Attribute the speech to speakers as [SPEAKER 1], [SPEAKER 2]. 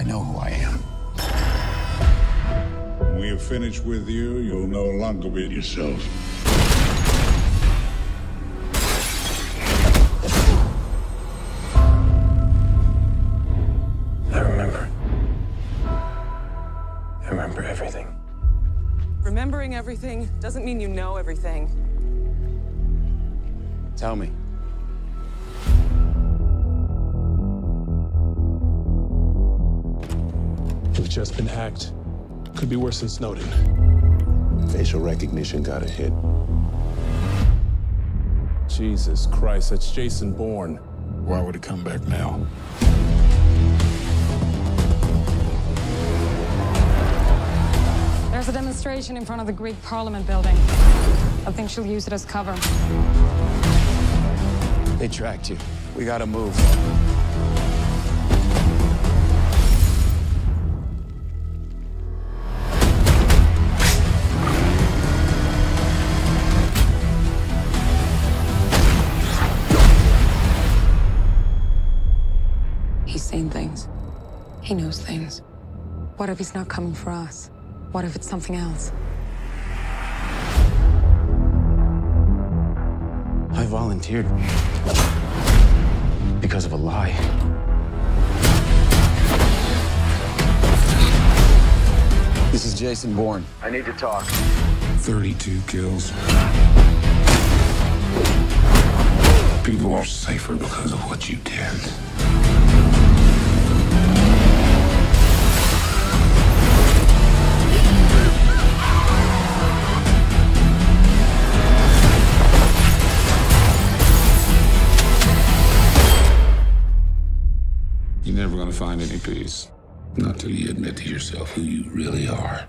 [SPEAKER 1] I know who I am. When we are finished with you, you'll no longer be yourself.
[SPEAKER 2] I remember. I remember everything.
[SPEAKER 3] Remembering everything doesn't mean you know everything.
[SPEAKER 2] Tell me,
[SPEAKER 4] just been hacked. Could be worse than Snowden.
[SPEAKER 5] Facial recognition got a hit.
[SPEAKER 4] Jesus Christ, that's Jason Bourne.
[SPEAKER 1] Why would he come back now?
[SPEAKER 6] There's a demonstration in front of the Greek Parliament building. I think she'll use it as cover.
[SPEAKER 2] They tracked you. We gotta move.
[SPEAKER 6] He's seen things. He knows things. What if he's not coming for us? What if it's something else?
[SPEAKER 2] I volunteered because of a lie. This is Jason Bourne. I need to talk.
[SPEAKER 1] 32 kills. People are safer because of what you did. Find any peace. Not till you admit to yourself who you really are.